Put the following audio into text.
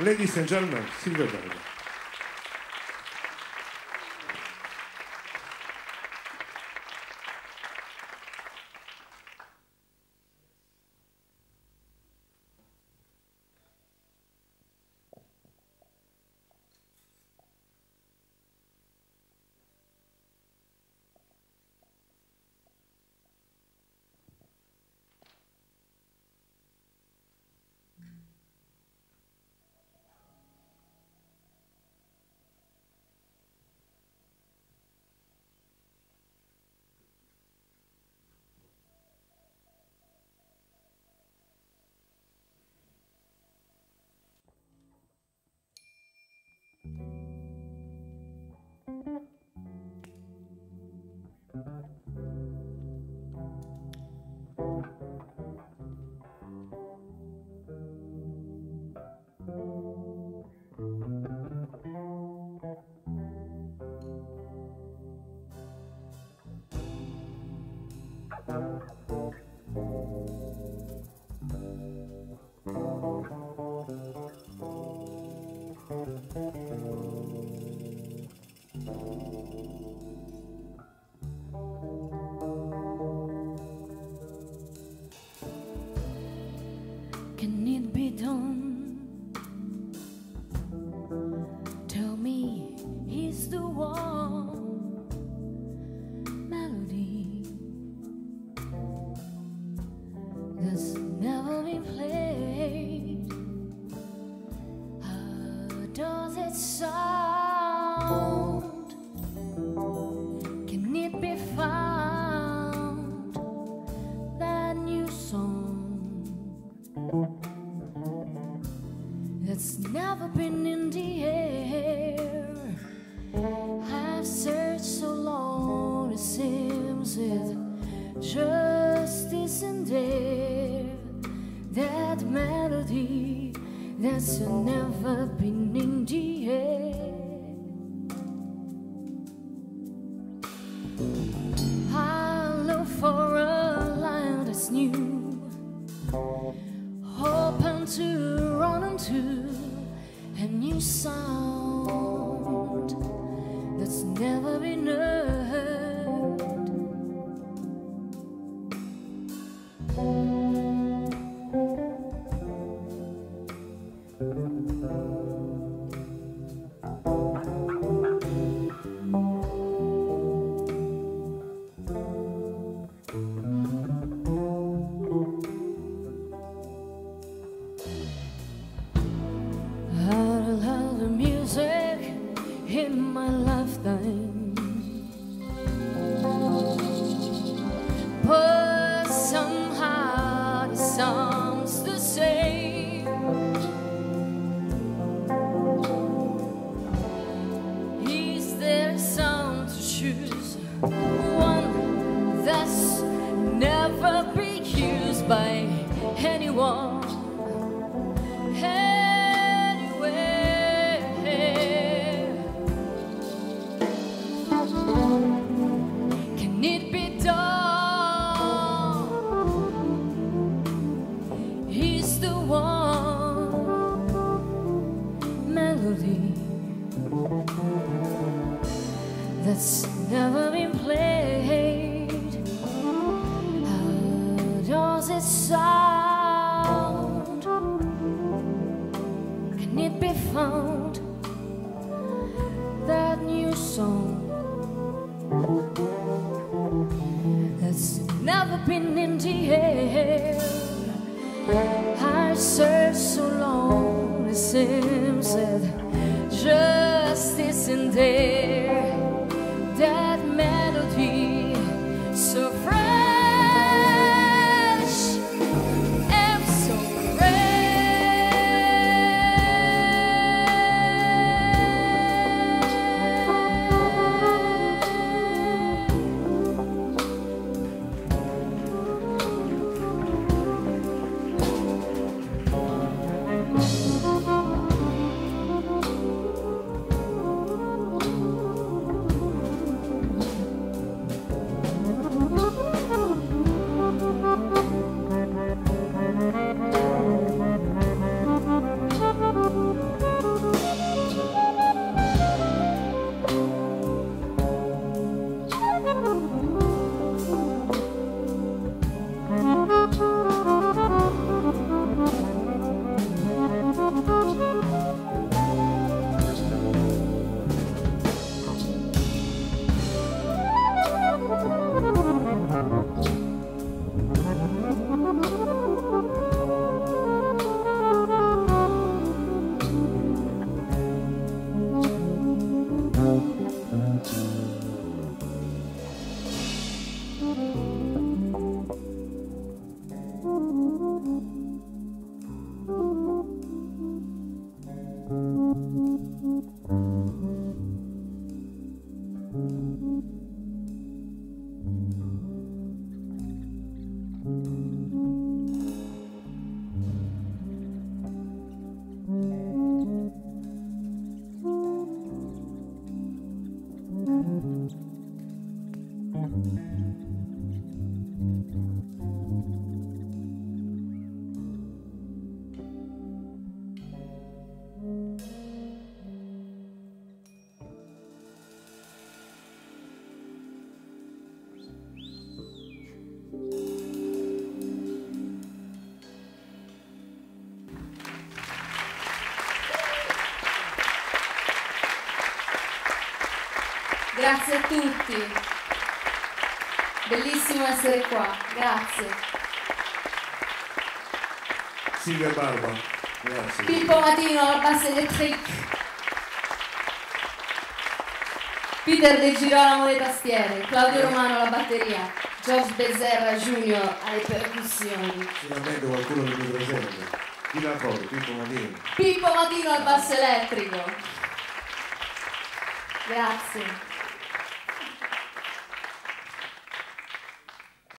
Ladies and gentlemen, Silvia Barba. Can it be done? Tell me he's the one never been in the air. I've searched so long, it seems it just isn't there. That melody that's never been in the air. I look for a line that's new open to run into a new sound that's never been heard. By anyone. Anyway, can it be done? He's the one melody that's never been played. Seems that just isn't there. Thank mm -hmm. you. Grazie a tutti. Bellissimo essere qua. Grazie. Silvia Barba, grazie. Pippo Matino alla bassa elettric. Peter De Girolamo alle tastiere. Claudio Romano alla batteria. George Becerra Junior alle percussioni. Finalmente qualcuno che mi presenta. Chi la fuori, Pippo Matino. Pippo Matino al basso elettrico. Grazie.